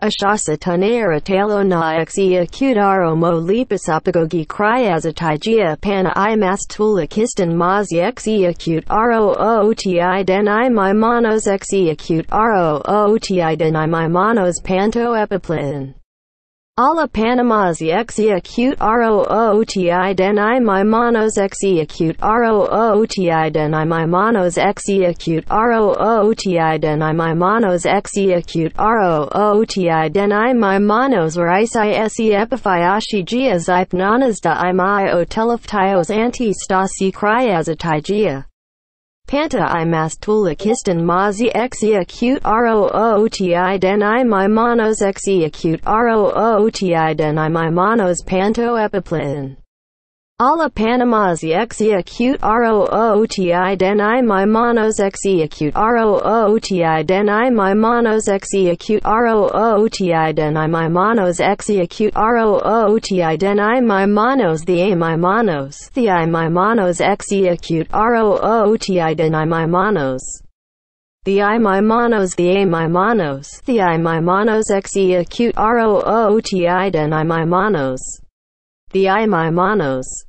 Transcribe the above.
Ashasatanera talo na exia cutaro mo lipasapagogi cryazatigia pana i mastula kistan mazi exia cute rooti den i my monos exia cute rooti den i my monos panto epiplin. Ala Panamazi exia cute rooti den i my monos exia cute rooti den i my monos exia cute rooti den i my monos exia cute rooti den i my monos risi se epiphiashi gia zypnanas da i o teleftios anti stasi cryazatigia. Panta i mastula kistan mazi exia cute rooti den i my monos exia cute rooti den i my monos panto epiplin. Ala Panamazi exia cute rooti den i my monos exia cute rooti den i my monos exia cute rooti den i my monos exia cute rooti den i my monos the a my monos the i my monos exia cute rooti den i my monos the I my monos the A my monos the I my monos exia cute rooti den I my monos the I my monos